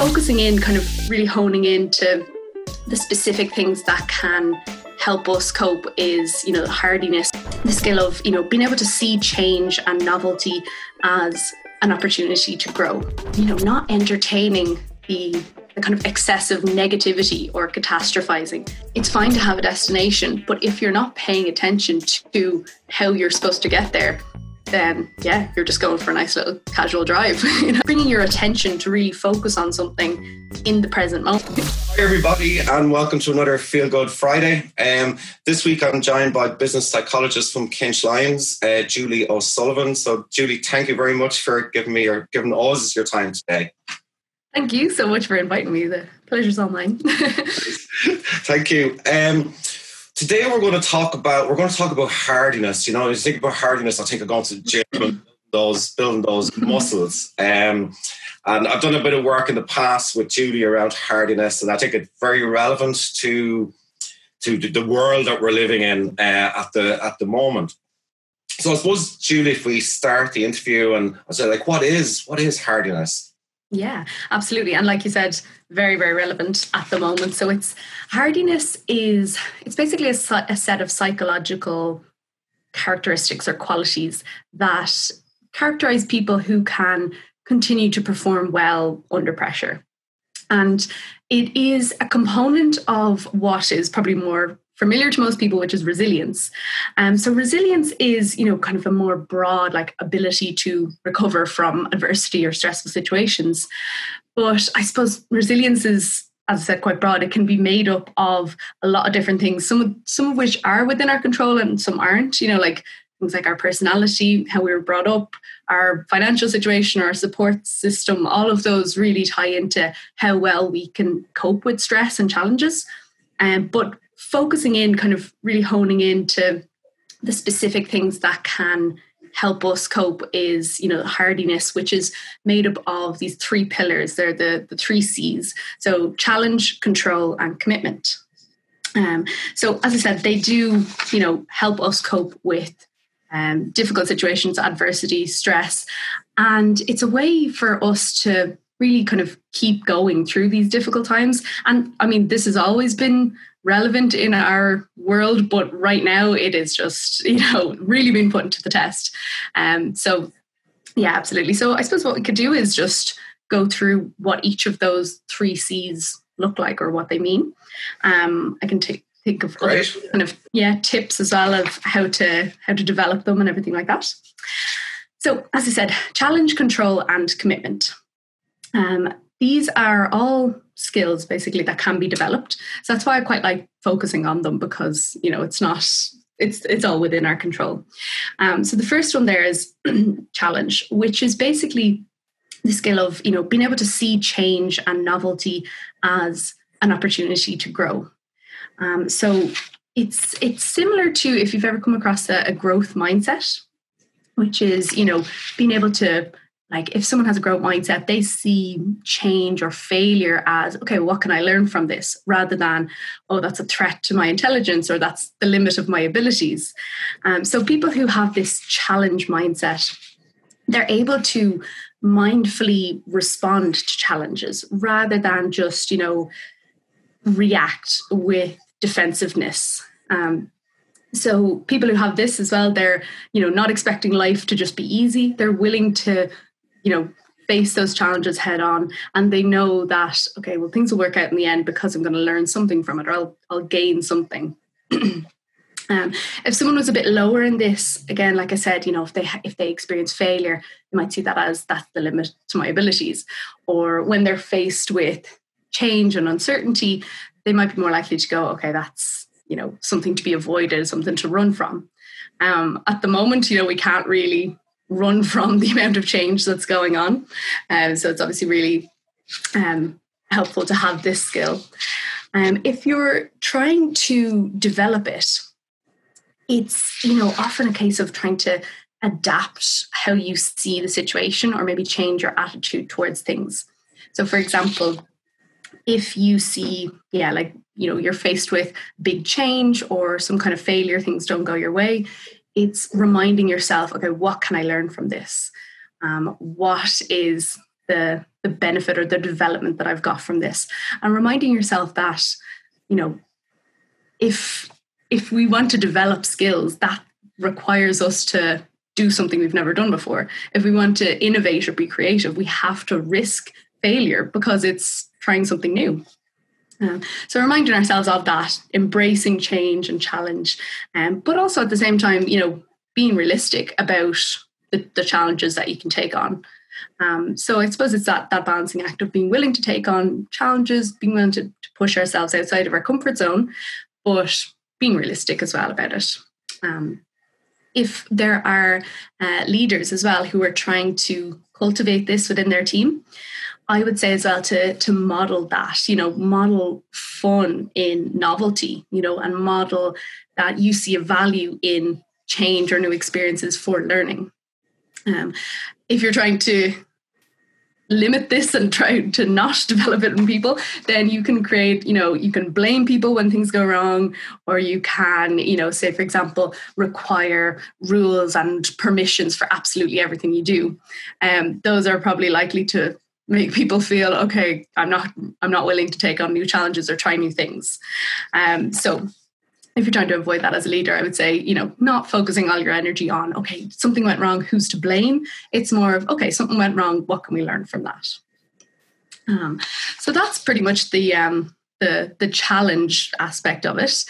focusing in, kind of really honing into the specific things that can help us cope is, you know, the hardiness, the skill of, you know, being able to see change and novelty as an opportunity to grow. You know, not entertaining the, the kind of excessive negativity or catastrophizing. It's fine to have a destination, but if you're not paying attention to how you're supposed to get there, then yeah, you're just going for a nice little casual drive. you know, bringing your attention to really focus on something in the present moment. Hi everybody, and welcome to another Feel Good Friday. Um, this week I'm joined by business psychologist from Kinch Lyons, uh, Julie O'Sullivan. So, Julie, thank you very much for giving me or giving us your time today. Thank you so much for inviting me. The pleasure's all mine. thank you. Um, today we're going to talk about we're going to talk about hardiness. You know, you think about hardiness, I think of going to gym and those building those muscles. Um, and I've done a bit of work in the past with Julie around hardiness, and I think it's very relevant to to the world that we're living in uh, at the at the moment. So I suppose, Julie, if we start the interview and I say, like, what is what is hardiness? Yeah, absolutely. And like you said, very, very relevant at the moment. So it's hardiness is it's basically a, a set of psychological characteristics or qualities that characterize people who can continue to perform well under pressure. And it is a component of what is probably more familiar to most people, which is resilience. Um, so resilience is, you know, kind of a more broad like ability to recover from adversity or stressful situations. But I suppose resilience is, as I said, quite broad. It can be made up of a lot of different things. Some of some of which are within our control and some aren't. You know, like things like our personality, how we were brought up, our financial situation, our support system, all of those really tie into how well we can cope with stress and challenges. Um, but focusing in, kind of really honing into the specific things that can help us cope is you know hardiness which is made up of these three pillars. They're the, the three c's. So challenge control and commitment. Um, so as i said they do you know help us cope with um, difficult situations adversity stress. And it's a way for us to really kind of keep going through these difficult times. And i mean this has always been relevant in our world, but right now it is just, you know, really being put into the test. Um, so, yeah, absolutely. So, I suppose what we could do is just go through what each of those three C's look like or what they mean. Um, I can take think of other kind of yeah tips as well of how to how to develop them and everything like that. So, as I said, challenge, control, and commitment. Um, these are all skills basically that can be developed. So that's why I quite like focusing on them because you know it's not it's it's all within our control. Um, so the first one there is challenge, which is basically the skill of you know being able to see change and novelty as an opportunity to grow. Um, so it's it's similar to if you've ever come across a, a growth mindset, which is you know being able to like if someone has a growth mindset they see change or failure as okay what can i learn from this? Rather than oh that's a threat to my intelligence or that's the limit of my abilities. Um, so people who have this challenge mindset they're able to mindfully respond to challenges rather than just you know react with defensiveness. Um, so people who have this as well they're you know not expecting life to just be easy. They're willing to you know face those challenges head on. And they know that okay well things will work out in the end because i'm going to learn something from it or i'll, I'll gain something. Um, if someone was a bit lower in this again like i said you know if they if they experience failure they might see that as that's the limit to my abilities. Or when they're faced with change and uncertainty they might be more likely to go okay that's you know something to be avoided something to run from. Um, at the moment you know we can't really run from the amount of change that's going on. Um, so it's obviously really um, helpful to have this skill. Um, if you're trying to develop it, it's you know often a case of trying to adapt how you see the situation or maybe change your attitude towards things. So, for example, if you see, yeah, like you know, you're faced with big change or some kind of failure, things don't go your way, it's reminding yourself, okay, what can I learn from this? Um, what is the the benefit or the development that I've got from this, and reminding yourself that you know if if we want to develop skills that requires us to do something we've never done before. If we want to innovate or be creative, we have to risk failure because it's trying something new. Um, so reminding ourselves of that, embracing change and challenge, um, but also at the same time, you know, being realistic about the, the challenges that you can take on. Um, so I suppose it's that that balancing act of being willing to take on challenges, being willing to, to push ourselves outside of our comfort zone, but being realistic as well about it. Um, if there are uh, leaders as well who are trying to cultivate this within their team, I would say as well to to model that, you know, model fun in novelty, you know, and model that you see a value in change or new experiences for learning. Um, if you're trying to limit this and try to not develop it in people then you can create you know you can blame people when things go wrong or you can you know say for example require rules and permissions for absolutely everything you do um, those are probably likely to make people feel okay i'm not i'm not willing to take on new challenges or try new things um, so if you're trying to avoid that as a leader, I would say, you know, not focusing all your energy on, okay, something went wrong, who's to blame? It's more of, okay, something went wrong, what can we learn from that? Um, so that's pretty much the um, the the challenge aspect of it.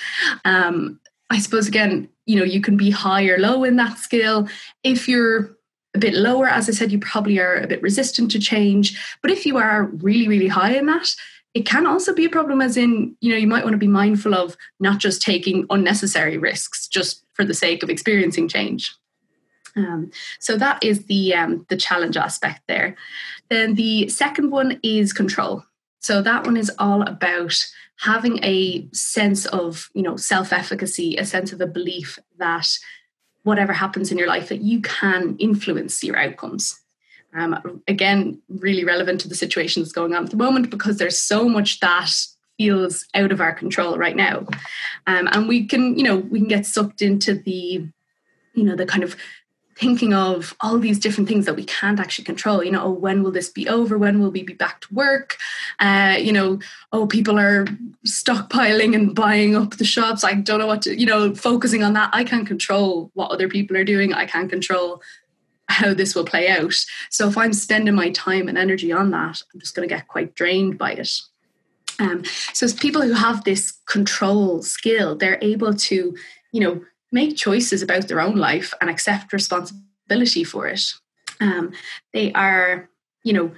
Um, I suppose again, you know, you can be high or low in that skill. If you're a bit lower, as I said, you probably are a bit resistant to change. But if you are really, really high in that, it can also be a problem as in you know you might want to be mindful of not just taking unnecessary risks just for the sake of experiencing change. Um, so that is the um, the challenge aspect there. Then the second one is control. So that one is all about having a sense of you know self-efficacy a sense of a belief that whatever happens in your life that you can influence your outcomes um, again, really relevant to the situation that's going on at the moment because there's so much that feels out of our control right now. Um, and we can, you know, we can get sucked into the, you know, the kind of thinking of all these different things that we can't actually control. You know, oh, when will this be over? When will we be back to work? Uh, you know, oh, people are stockpiling and buying up the shops. I don't know what to, you know, focusing on that. I can't control what other people are doing. I can't control how this will play out. So if I'm spending my time and energy on that, I'm just going to get quite drained by it. Um, so as people who have this control skill, they're able to, you know, make choices about their own life and accept responsibility for it. Um, they are, you know,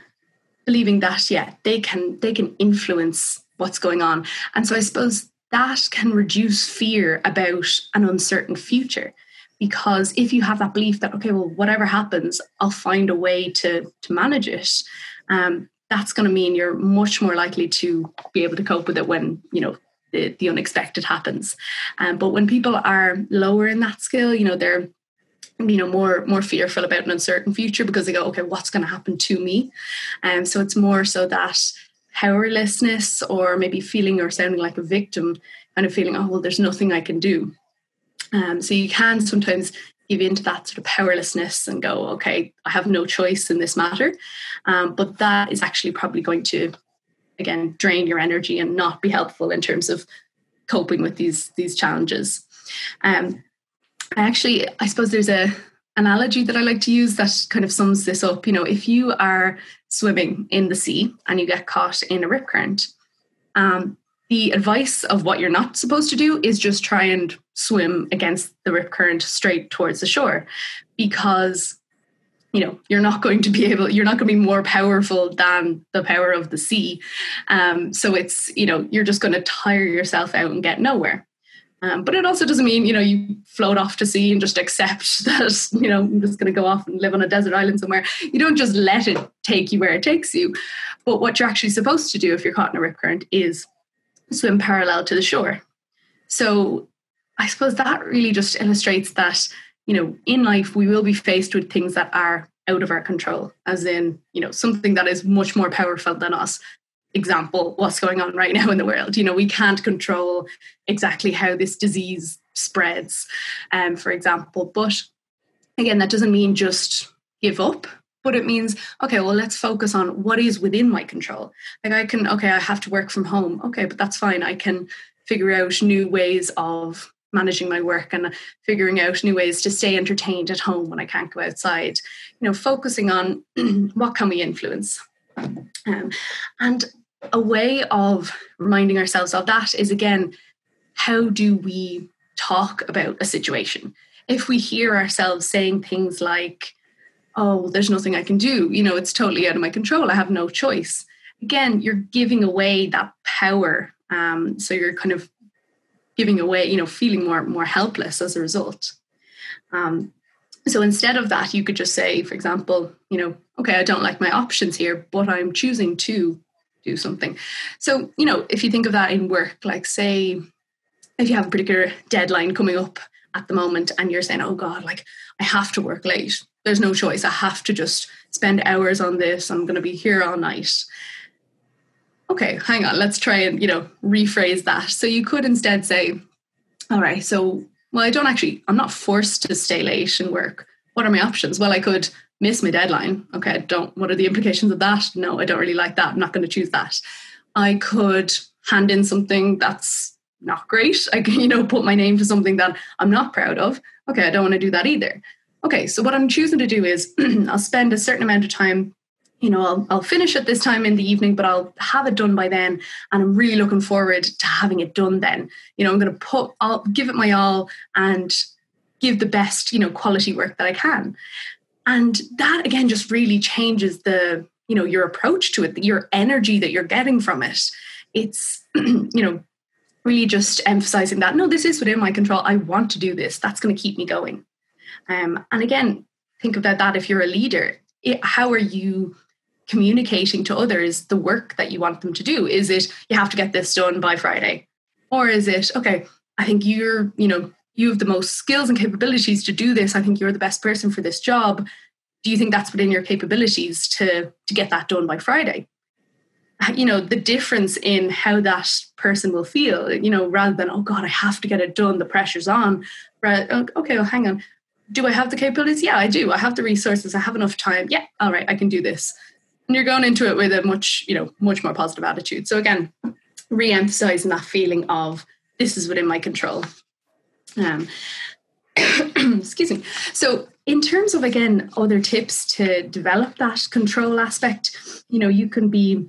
believing that yeah, they can they can influence what's going on, and so I suppose that can reduce fear about an uncertain future because if you have that belief that okay well whatever happens i'll find a way to to manage it um, that's going to mean you're much more likely to be able to cope with it when you know the, the unexpected happens. Um, but when people are lower in that skill you know they're you know more more fearful about an uncertain future because they go okay what's going to happen to me? And um, so it's more so that powerlessness or maybe feeling or sounding like a victim kind of feeling oh well there's nothing i can do. Um, so you can sometimes give into that sort of powerlessness and go, okay, I have no choice in this matter. Um, but that is actually probably going to, again, drain your energy and not be helpful in terms of coping with these these challenges. Um, I actually, I suppose there's a analogy that I like to use that kind of sums this up. You know, if you are swimming in the sea and you get caught in a rip current, um, the advice of what you're not supposed to do is just try and swim against the rip current straight towards the shore because you know you're not going to be able you're not going to be more powerful than the power of the sea. Um, so it's you know you're just going to tire yourself out and get nowhere. Um, but it also doesn't mean you know you float off to sea and just accept that you know i'm just going to go off and live on a desert island somewhere. You don't just let it take you where it takes you. But what you're actually supposed to do if you're caught in a rip current is swim parallel to the shore. So I suppose that really just illustrates that, you know, in life we will be faced with things that are out of our control, as in, you know, something that is much more powerful than us. Example, what's going on right now in the world. You know, we can't control exactly how this disease spreads, um, for example. But again, that doesn't mean just give up but it means okay well let's focus on what is within my control like i can okay i have to work from home okay but that's fine i can figure out new ways of managing my work and figuring out new ways to stay entertained at home when i can't go outside you know focusing on what can we influence um, and a way of reminding ourselves of that is again how do we talk about a situation if we hear ourselves saying things like oh, there's nothing I can do. You know, it's totally out of my control. I have no choice. Again, you're giving away that power. Um, so you're kind of giving away, you know, feeling more more helpless as a result. Um, so instead of that, you could just say, for example, you know, okay, I don't like my options here, but I'm choosing to do something. So, you know, if you think of that in work, like say, if you have a particular deadline coming up at the moment and you're saying, oh God, like I have to work late there's no choice. I have to just spend hours on this. I'm going to be here all night. Okay, hang on. Let's try and, you know, rephrase that. So you could instead say, all right, so, well, I don't actually, I'm not forced to stay late and work. What are my options? Well, I could miss my deadline. Okay, I don't, what are the implications of that? No, I don't really like that. I'm not going to choose that. I could hand in something that's not great. I can, you know, put my name to something that I'm not proud of. Okay, I don't want to do that either okay, so what I'm choosing to do is I'll spend a certain amount of time you know, I'll, I'll finish at this time in the evening, but I'll have it done by then. And I'm really looking forward to having it done then. You know, I'm going to put, I'll give it my all and give the best, you know, quality work that I can. And that again just really changes the, you know, your approach to it, your energy that you're getting from it. It's, you know, really just emphasizing that no, this is within my control. I want to do this. That's going to keep me going. Um, and again, think about that if you're a leader. It, how are you communicating to others the work that you want them to do? Is it you have to get this done by Friday? Or is it, okay, I think you're, you know, you have the most skills and capabilities to do this. I think you're the best person for this job. Do you think that's within your capabilities to to get that done by Friday? You know, the difference in how that person will feel, you know, rather than, oh God, I have to get it done, the pressure's on. Right, okay, well, hang on do I have the capabilities? Yeah, I do. I have the resources. I have enough time. Yeah, all right, I can do this. And you're going into it with a much, you know, much more positive attitude. So again, re-emphasizing that feeling of this is within my control. Um, excuse me. So in terms of again other tips to develop that control aspect, you know, you can be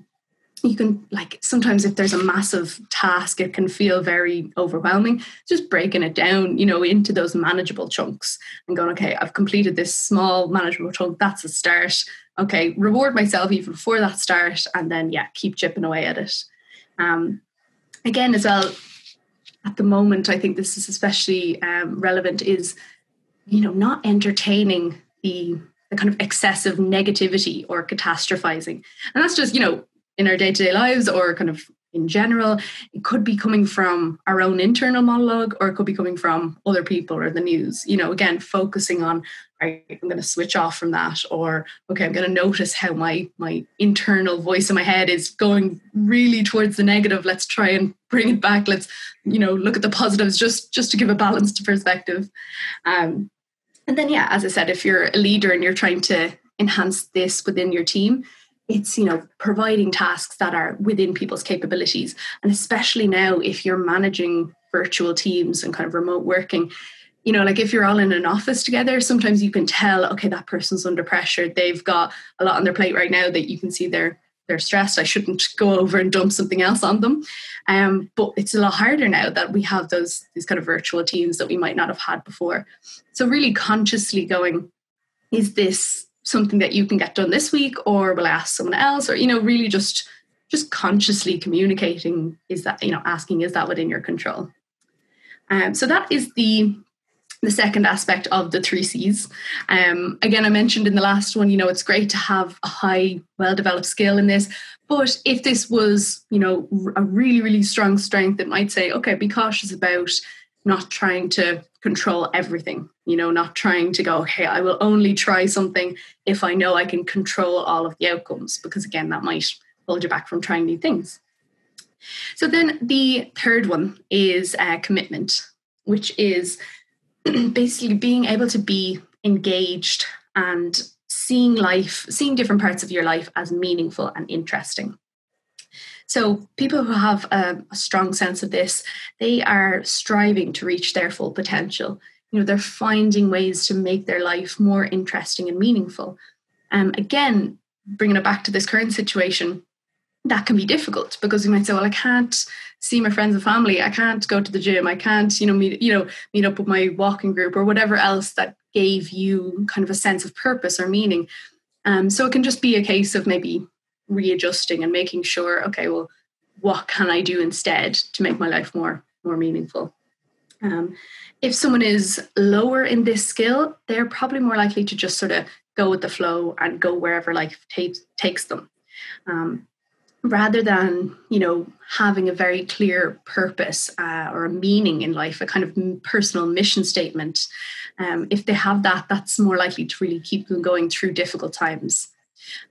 you can like sometimes if there's a massive task it can feel very overwhelming. Just breaking it down you know into those manageable chunks and going okay i've completed this small manageable chunk. That's a start. Okay reward myself even for that start and then yeah keep chipping away at it. Um, again as well at the moment i think this is especially um, relevant is you know not entertaining the the kind of excessive negativity or catastrophizing. And that's just you know in our day-to-day lives or kind of in general. It could be coming from our own internal monologue or it could be coming from other people or the news. You know again focusing on right, i'm going to switch off from that or okay i'm going to notice how my my internal voice in my head is going really towards the negative. Let's try and bring it back. Let's you know look at the positives just just to give a balanced perspective. Um, and then yeah as i said if you're a leader and you're trying to enhance this within your team it's you know providing tasks that are within people's capabilities. And especially now if you're managing virtual teams and kind of remote working you know like if you're all in an office together sometimes you can tell okay that person's under pressure. They've got a lot on their plate right now that you can see they're they're stressed. I shouldn't go over and dump something else on them. Um, but it's a lot harder now that we have those these kind of virtual teams that we might not have had before. So really consciously going is this something that you can get done this week or will I ask someone else or you know really just just consciously communicating is that you know asking is that within your control um, so that is the the second aspect of the three C's. Um, again, I mentioned in the last one, you know, it's great to have a high, well developed skill in this. But if this was, you know, a really, really strong strength, it might say, okay, be cautious about not trying to control everything, you know, not trying to go, hey, I will only try something if I know I can control all of the outcomes, because again, that might hold you back from trying new things. So then the third one is uh, commitment, which is basically being able to be engaged and seeing life, seeing different parts of your life as meaningful and interesting. So, people who have a, strong sense of this, they are striving to reach their full potential. You know, they're finding ways to make their life more interesting and meaningful. Um, again, bringing it back to this current situation, that can be difficult because you might say, "Well, I can't see my friends and family. I can't go to the gym. I can't, you know, meet, you know, meet up with my walking group or whatever else that gave you kind of a sense of purpose or meaning." Um, so it can just be a case of maybe readjusting and making sure okay well what can i do instead to make my life more more meaningful? Um, if someone is lower in this skill they're probably more likely to just sort of go with the flow and go wherever life t- takes them. Um, rather than you know having a very clear purpose uh, or a meaning in life a kind of personal mission statement um, if they have that that's more likely to really keep them going through difficult times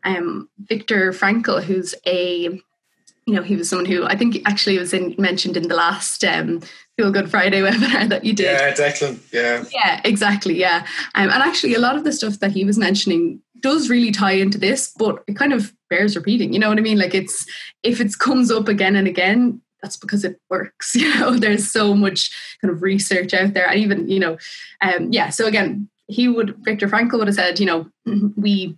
um, Viktor Frankl, who's a you know, he was someone who I think actually was in, mentioned in the last um, Feel Good Friday webinar that you did. Yeah, Declan. Yeah. Yeah, exactly. Yeah. Um, and actually, a lot of the stuff that he was mentioning does really tie into this, but it kind of bears repeating. You know what I mean? Like it's if it comes up again and again, that's because it works. You know, there's so much kind of research out there, and even you know, um, yeah. So again, he would Viktor Frankl would have said, you know, we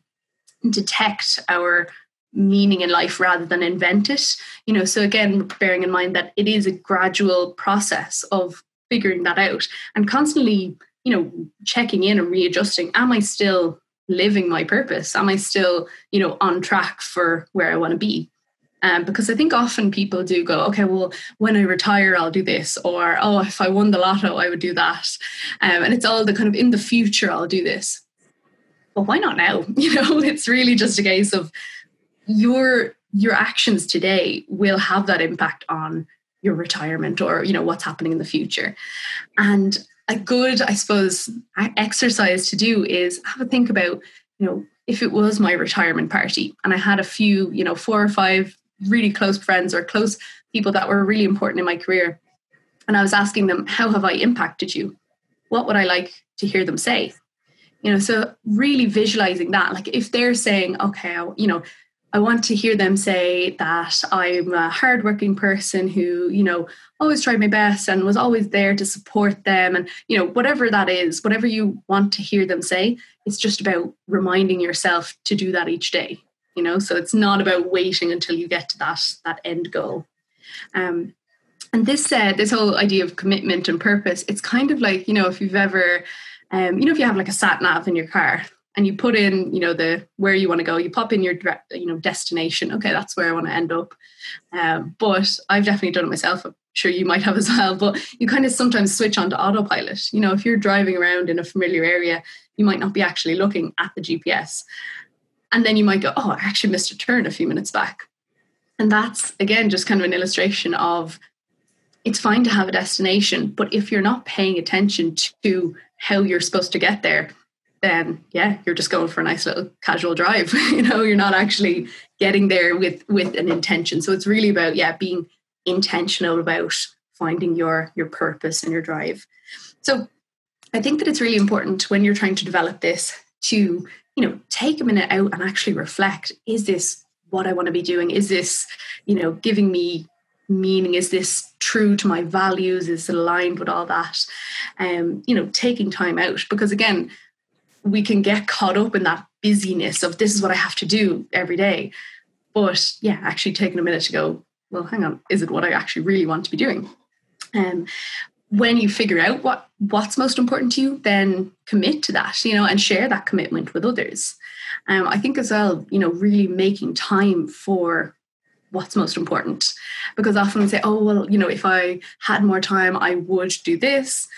detect our meaning in life rather than invent it. You know so again bearing in mind that it is a gradual process of figuring that out and constantly you know checking in and readjusting. Am i still living my purpose? Am i still you know on track for where i want to be? Um, because i think often people do go okay well when i retire i'll do this or oh if i won the lotto i would do that. Um, and it's all the kind of in the future i'll do this but why not now? You know, it's really just a case of your your actions today will have that impact on your retirement or you know what's happening in the future. And a good, I suppose, exercise to do is have a think about, you know, if it was my retirement party and I had a few, you know, four or five really close friends or close people that were really important in my career. And I was asking them, how have I impacted you? What would I like to hear them say? You know so really visualizing that like if they're saying okay I, you know I want to hear them say that I'm a hardworking person who, you know, always tried my best and was always there to support them. And, you know, whatever that is, whatever you want to hear them say, it's just about reminding yourself to do that each day. You know, so it's not about waiting until you get to that that end goal. Um, and this uh, this whole idea of commitment and purpose, it's kind of like, you know, if you've ever um, you know, if you have like a sat nav in your car and you put in, you know, the where you want to go, you pop in your you know, destination. Okay, that's where I want to end up. Um, but I've definitely done it myself. I'm sure you might have as well. But you kind of sometimes switch on to autopilot. You know, if you're driving around in a familiar area, you might not be actually looking at the GPS. And then you might go, oh, I actually missed a turn a few minutes back. And that's again just kind of an illustration of it's fine to have a destination, but if you're not paying attention to how you're supposed to get there, then yeah, you're just going for a nice little casual drive. you know, you're not actually getting there with with an intention. So it's really about yeah, being intentional about finding your your purpose and your drive. So I think that it's really important when you're trying to develop this to, you know, take a minute out and actually reflect, is this what I want to be doing? Is this, you know, giving me meaning is this true to my values is it aligned with all that? Um you know taking time out because again we can get caught up in that busyness of this is what i have to do every day. But yeah actually taking a minute to go well hang on is it what i actually really want to be doing? Um when you figure out what what's most important to you then commit to that you know and share that commitment with others. Um, i think as well you know really making time for what's most important. Because often we say oh well you know if i had more time i would do this.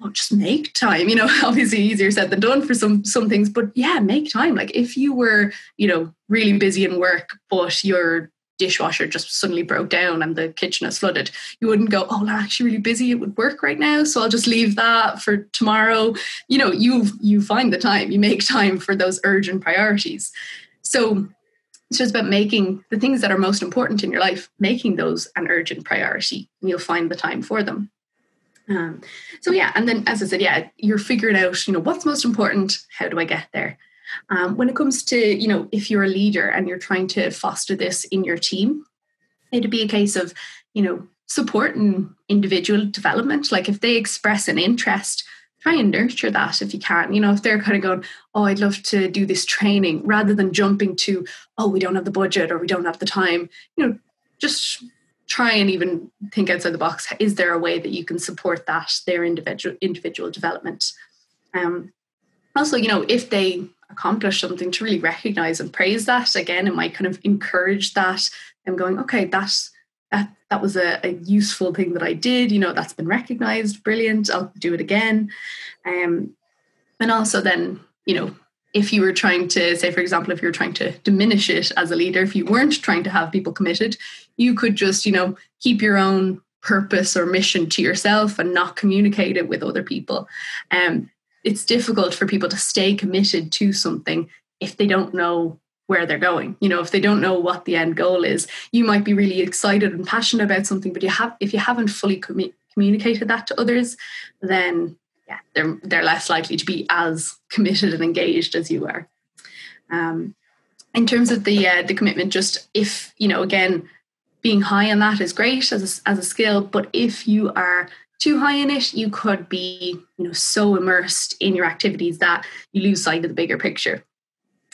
Well just make time you know obviously easier said than done for some some things but yeah make time. Like if you were you know really busy in work but your dishwasher just suddenly broke down and the kitchen is flooded you wouldn't go oh i'm actually really busy it would work right now so i'll just leave that for tomorrow. You know you you find the time you make time for those urgent priorities. So it's just about making the things that are most important in your life, making those an urgent priority, and you'll find the time for them. Um, so yeah, and then as I said, yeah, you're figuring out, you know, what's most important. How do I get there? Um, when it comes to, you know, if you're a leader and you're trying to foster this in your team, it'd be a case of, you know, supporting individual development. Like if they express an interest, try and nurture that if you can. You know, if they're kind of going, oh, I'd love to do this training, rather than jumping to, oh, we don't have the budget or we don't have the time, you know, just try and even think outside the box. Is there a way that you can support that, their individual individual development? Um, also, you know, if they accomplish something to really recognize and praise that, again, it might kind of encourage that and going, okay, that's that that was a, a, useful thing that I did. You know, that's been recognized. Brilliant. I'll do it again. Um, and also then, you know, if you were trying to say, for example, if you were trying to diminish it as a leader, if you weren't trying to have people committed, you could just, you know, keep your own purpose or mission to yourself and not communicate it with other people. Um, it's difficult for people to stay committed to something if they don't know where they're going. You know if they don't know what the end goal is you might be really excited and passionate about something but you have if you haven't fully commu- communicated that to others then yeah they're they're less likely to be as committed and engaged as you are um, in terms of the uh, the commitment just if you know again being high on that is great as a, as a skill but if you are too high in it you could be you know so immersed in your activities that you lose sight of the bigger picture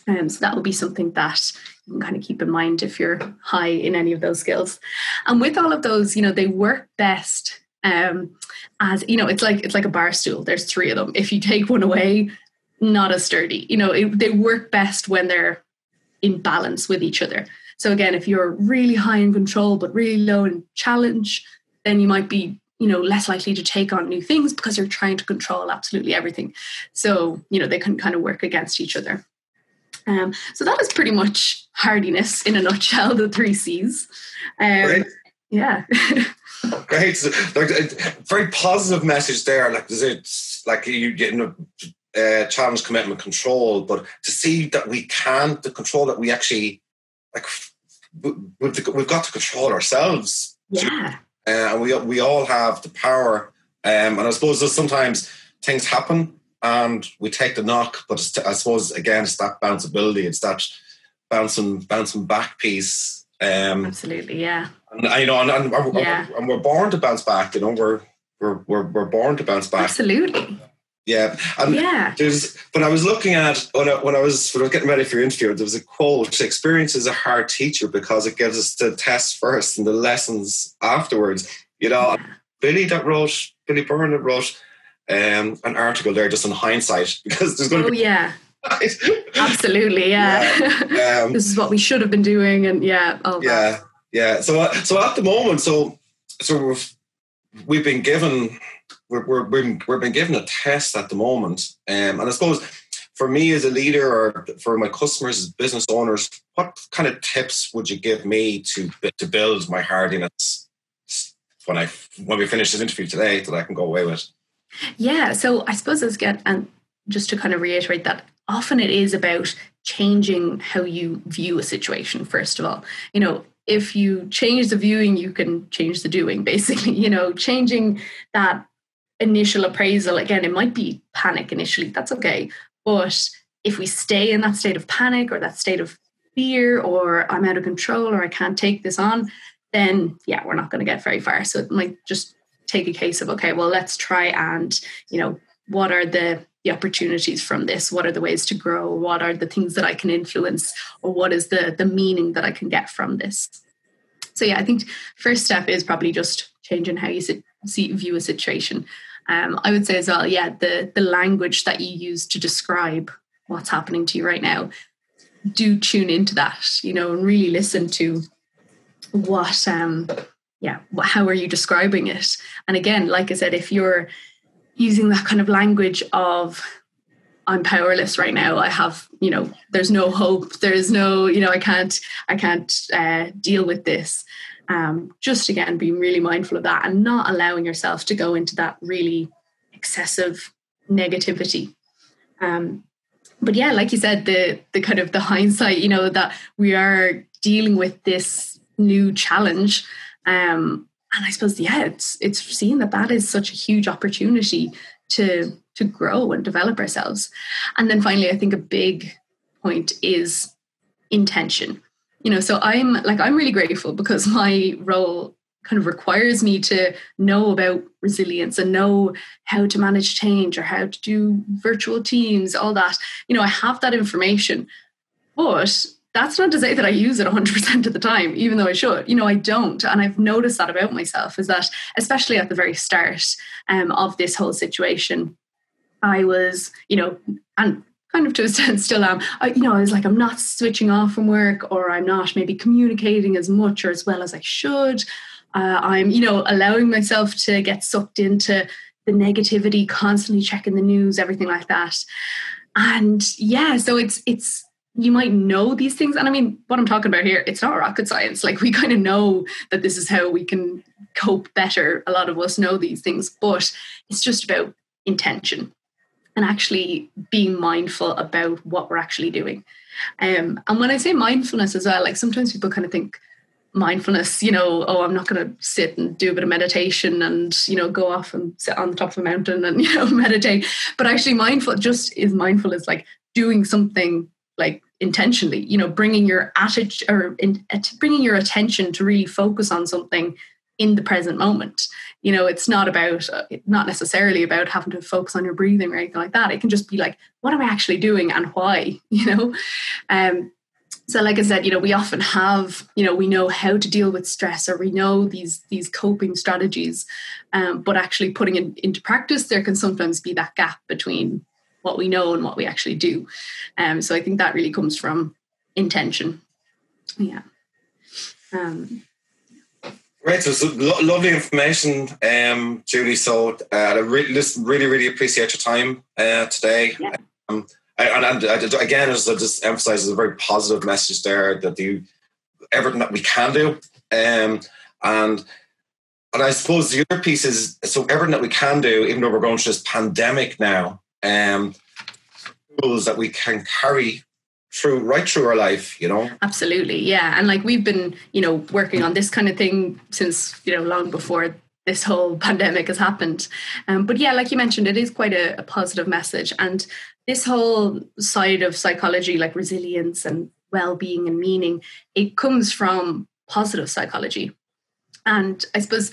um, so that will be something that you can kind of keep in mind if you're high in any of those skills. And with all of those, you know, they work best um, as you know, it's like it's like a bar stool. There's three of them. If you take one away, not as sturdy. You know, it, they work best when they're in balance with each other. So again, if you're really high in control but really low in challenge, then you might be you know less likely to take on new things because you're trying to control absolutely everything so you know they can kind of work against each other um, so that is pretty much hardiness in a nutshell, the three C's. Um, Yeah. Great. So, like, very positive message there. Like, is it like you getting a uh, challenge, commitment, control, but to see that we can, the control that we actually like, we've, we've got to control ourselves. Yeah. Uh, and we we all have the power. Um, and I suppose there's sometimes things happen and we take the knock. But I suppose again, it's that bounceability. It's that bouncing bouncing back piece. Um, Absolutely, yeah. And you know, and, and, yeah. and, we're born to bounce back. You know, we're we're we're, we're born to bounce back. Absolutely. Yeah, and yeah. There's when I was looking at when I, when I was when I was getting ready for your interview, there was a quote: "Experience is a hard teacher because it gives us the tests first and the lessons afterwards." You know, yeah. Billy that wrote Billy Byrne that wrote um, an article there just in hindsight because there's going to be. yeah. Absolutely, yeah. yeah. Um, this is what we should have been doing, and yeah, yeah, that. yeah. So, uh, so at the moment, so so we've we've been given we're we're we're, we're been given a test at the moment, um, and I suppose for me as a leader or for my customers as business owners, what kind of tips would you give me to to build my hardiness when I when we finish this interview today that I can go away with? Yeah. So I suppose it's get and just to kind of reiterate that often it is about changing how you view a situation, first of all. You know, if you change the viewing, you can change the doing, basically. You know, changing that initial appraisal, again, it might be panic initially, that's okay. But if we stay in that state of panic or that state of fear or I'm out of control or I can't take this on, then yeah, we're not going to get very far. So it might just take a case of okay well let's try and you know what are the the opportunities from this? What are the ways to grow? What are the things that i can influence? Or what is the the meaning that i can get from this? So yeah i think first step is probably just changing how you see view a situation. Um, i would say as well yeah the the language that you use to describe what's happening to you right now do tune into that you know and really listen to what um yeah, how are you describing it? And again, like I said, if you're using that kind of language of I'm powerless right now. I have, you know, there's no hope. There's no, you know, I can't, I can't uh, deal with this. Um, just again, being really mindful of that and not allowing yourself to go into that really excessive negativity. Um, but yeah, like you said, the the kind of the hindsight, you know, that we are dealing with this new challenge um, and I suppose, yeah, it's it's seeing that that is such a huge opportunity to to grow and develop ourselves. And then finally, I think a big point is intention. You know, so I'm like I'm really grateful because my role kind of requires me to know about resilience and know how to manage change or how to do virtual teams, all that. You know, I have that information, but that's not to say that I use it 100% of the time, even though I should. You know, I don't. And I've noticed that about myself is that, especially at the very start um, of this whole situation, I was, you know, and kind of to a extent still am. I, you know, I was like, I'm not switching off from work or I'm not maybe communicating as much or as well as I should. Uh, I'm, you know, allowing myself to get sucked into the negativity, constantly checking the news, everything like that. And yeah, so it's it's you might know these things. And I mean, what I'm talking about here, it's not rocket science. Like we kind of know that this is how we can cope better. A lot of us know these things, but it's just about intention and actually being mindful about what we're actually doing. Um, and when I say mindfulness as well, like sometimes people kind of think, mindfulness you know oh i'm not going to sit and do a bit of meditation and you know go off and sit on the top of a mountain and you know meditate but actually mindful just is mindful is like doing something like intentionally you know bringing your attitude or in, bringing your attention to really focus on something in the present moment. You know it's not about uh, not necessarily about having to focus on your breathing or anything like that. It can just be like what am i actually doing and why you know? Um so like i said you know we often have you know we know how to deal with stress or we know these these coping strategies um, but actually putting it into practice there can sometimes be that gap between what we know and what we actually do um, so i think that really comes from intention yeah um, Great, so lo- lovely information, um, Julie. So uh, I really, really, really appreciate your time uh, today. Yeah. Um, and, and, and again, as I just emphasize, there's a very positive message there that you everything that we can do, um, and and I suppose the other piece is so everything that we can do, even though we're going through this pandemic now, um, tools that we can carry through right through our life you know absolutely yeah and like we've been you know working on this kind of thing since you know long before this whole pandemic has happened um, but yeah like you mentioned it is quite a, a positive message and this whole side of psychology, like resilience and well being and meaning, it comes from positive psychology. And I suppose,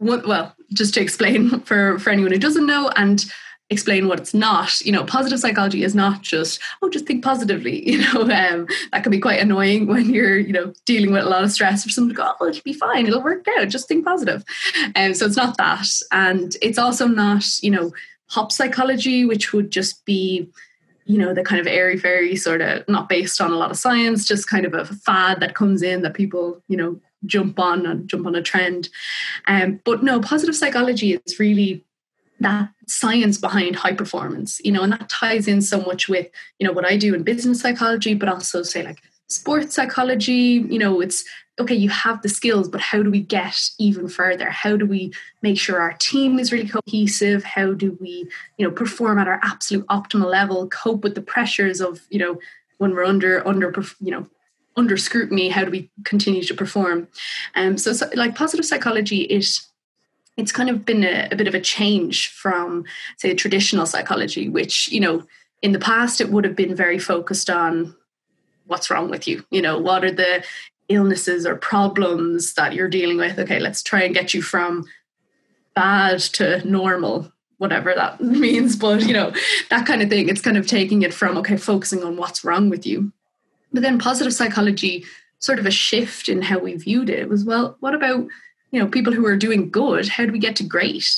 well, just to explain for, for anyone who doesn't know and explain what it's not, you know, positive psychology is not just, oh, just think positively. You know, um, that can be quite annoying when you're, you know, dealing with a lot of stress someone to go, oh, it'll be fine, it'll work out, just think positive. And um, so it's not that. And it's also not, you know, pop psychology, which would just be, you know, the kind of airy fairy sort of not based on a lot of science, just kind of a fad that comes in that people, you know, jump on and jump on a trend. Um, but no, positive psychology is really that science behind high performance, you know, and that ties in so much with, you know, what I do in business psychology, but also say like sports psychology, you know, it's okay, you have the skills, but how do we get even further? How do we make sure our team is really cohesive? How do we, you know, perform at our absolute optimal level, cope with the pressures of, you know, when we're under under you know under scrutiny how do we continue to perform um so, so like positive psychology it it's kind of been a, a, bit of a change from say traditional psychology which you know in the past it would have been very focused on what's wrong with you. You know what are the illnesses or problems that you're dealing with? Okay let's try and get you from bad to normal whatever that means. But you know that kind of thing it's kind of taking it from okay focusing on what's wrong with you. But then positive psychology sort of a shift in how we viewed it was well what about you know people who are doing good how do we get to great?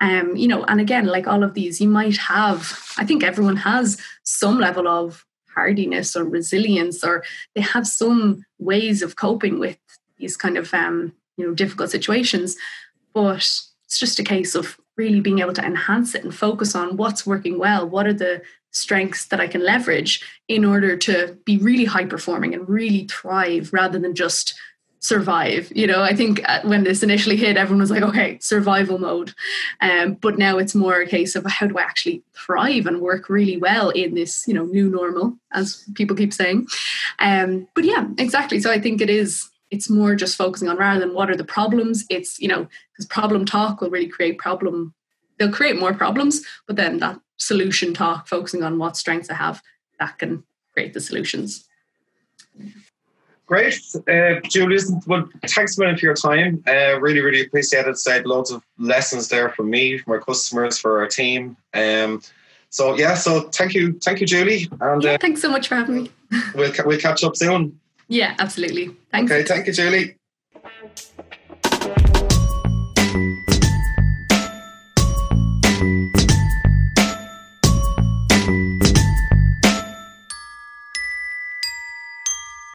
Um you know and again like all of these you might have i think everyone has some level of hardiness or resilience or they have some ways of coping with these kind of um, you know difficult situations but it's just a case of really being able to enhance it and focus on what's working well what are the strengths that i can leverage in order to be really high performing and really thrive rather than just survive. You know, I think uh, when this initially hit, everyone was like, okay, survival mode. Um, but now it's more a case of how do I actually thrive and work really well in this, you know, new normal, as people keep saying. Um, but yeah, exactly. So I think it is. It's more just focusing on rather than what are the problems. It's you know because problem talk will really create problem. They'll create more problems, but then that solution talk, focusing on what strengths I have, that can create the solutions. Great, uh, Julie. Well, thanks a million for your time. Uh, really, really appreciate it. Said loads of lessons there for me, for my customers, for our team. Um, so yeah, so thank you, thank you, Julie. And yeah, uh, thanks so much for having me. we'll we'll catch up soon. Yeah, absolutely. Thanks. Okay, thank you, Julie.